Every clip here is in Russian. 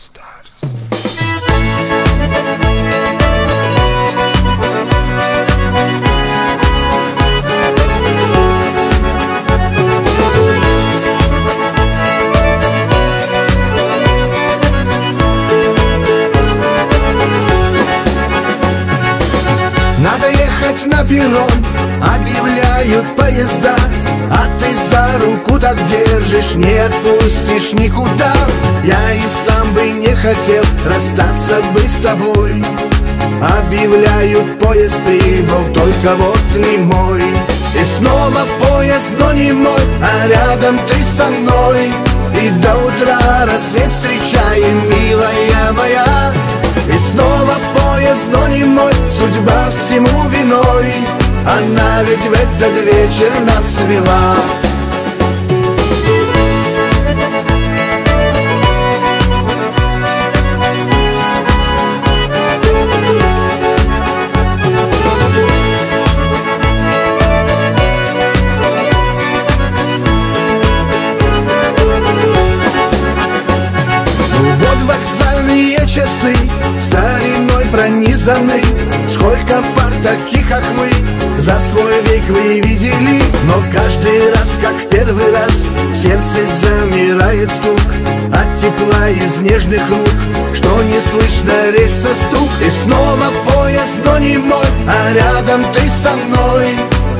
Stars. Ехать на перрон, объявляют поезда А ты за руку так держишь, не отпустишь никуда. Я и сам бы не хотел расстаться бы с тобой. Объявляют, поезд прибыл, только вот не мой. И снова поезд, но не мой, а рядом ты со мной. И до утра рассвет встречаем, милая моя. И снова всему виной. Она ведь в этот вечер нас свела. Вокзальные часы пронизаны Сколько пар таких, как мы За свой век вы видели. Но каждый раз, как в первый раз сердце замирает стук От тепла из нежных рук. Что не слышно рельсов стук. И снова поезд, но не мой А рядом ты со мной.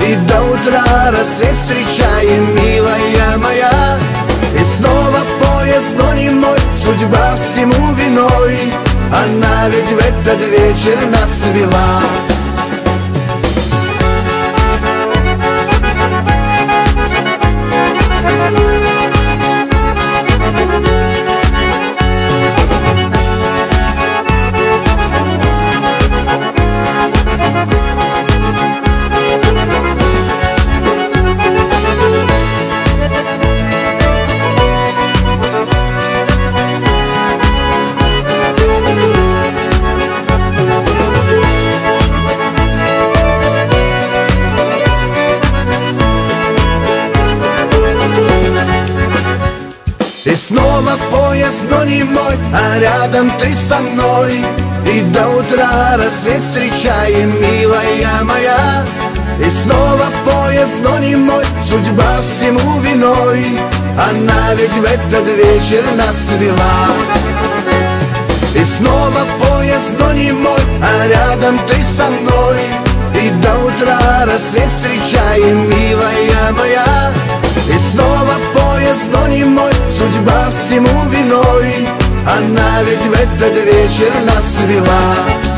И до утра рассвет встречаем, милая моя. И снова поезд, но не мой Судьба всему виной Она ведь в этот вечер нас свела И снова поезд, но не мой, а рядом ты со мной. И до утра рассвет встречаем, милая моя. И снова поезд, но не мой, судьба всему виной. Она ведь в этот вечер нас свела И снова поезд, но не мой, а рядом ты со мной. И до утра рассвет встречаем, милая всему виной Она ведь в этот вечер нас свела